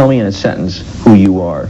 Tell me in a sentence who you are.